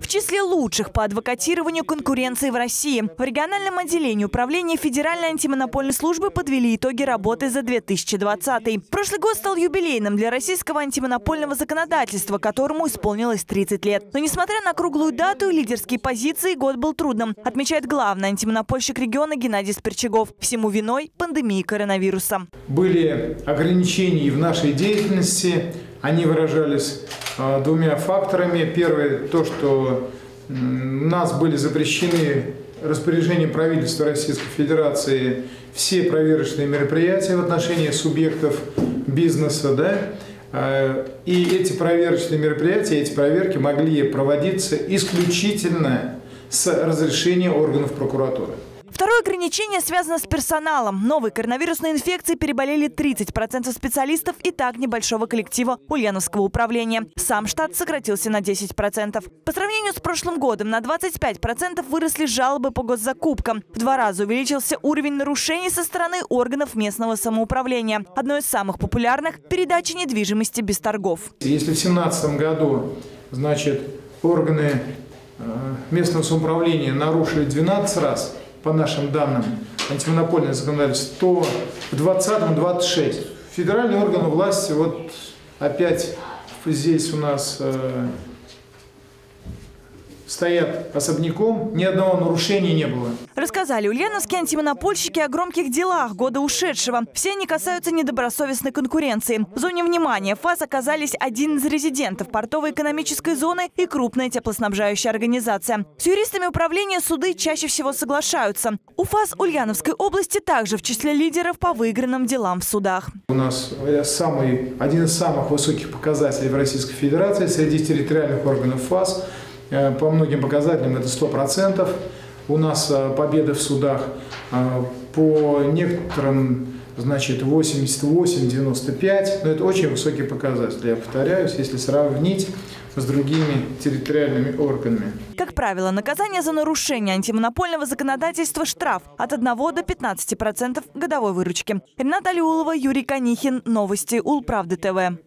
В числе лучших по адвокатированию конкуренции в России. В региональном отделении управления Федеральной антимонопольной службы подвели итоги работы за 2020. Прошлый год стал юбилейным для российского антимонопольного законодательства, которому исполнилось 30 лет. Но несмотря на круглую дату и лидерские позиции, год был трудным, отмечает главный антимонопольщик региона Геннадий Сперчагов. Всему виной пандемии коронавируса. Были ограничения в нашей деятельности. Они выражались двумя факторами. Первое, то, что у нас были запрещены распоряжением правительства Российской Федерации все проверочные мероприятия в отношении субъектов бизнеса, да, а, и эти проверочные мероприятия, эти проверки могли проводиться исключительно с разрешения органов прокуратуры. Второе ограничение связано с персоналом. Новой коронавирусной инфекцией переболели 30% специалистов и так небольшого коллектива Ульяновского управления. Сам штат сократился на 10%. По сравнению с прошлым годом на 25% выросли жалобы по госзакупкам. В два раза увеличился уровень нарушений со стороны органов местного самоуправления. Одно из самых популярных – передача недвижимости без торгов. Если в 2017 году, значит, органы э, местного самоуправления нарушили 12 раз – по нашим данным, антимонопольное законодательство, то в 2020 26. Федеральные органы власти, вот опять здесь у нас э, стоят особняком, ни одного нарушения не было. Рассказали ульяновские антимонопольщики о громких делах года ушедшего. Все они касаются недобросовестной конкуренции. В зоне внимания ФАС оказались один из резидентов портовой экономической зоны и крупная теплоснабжающая организация. С юристами управления суды чаще всего соглашаются. У ФАС Ульяновской области также в числе лидеров по выигранным делам в судах. У нас самый, один из самых высоких показателей в Российской Федерации среди территориальных органов ФАС – по многим показателям это 100%. У нас э, победы в судах э, по некоторым значит 88-95, но это очень высокий показатель, я повторяюсь, если сравнить с другими территориальными органами. Как правило, наказание за нарушение антимонопольного законодательства – штраф от 1 до 15% годовой выручки. Рената Алиулова, Юрий Канихин. Новости Улправды ТВ.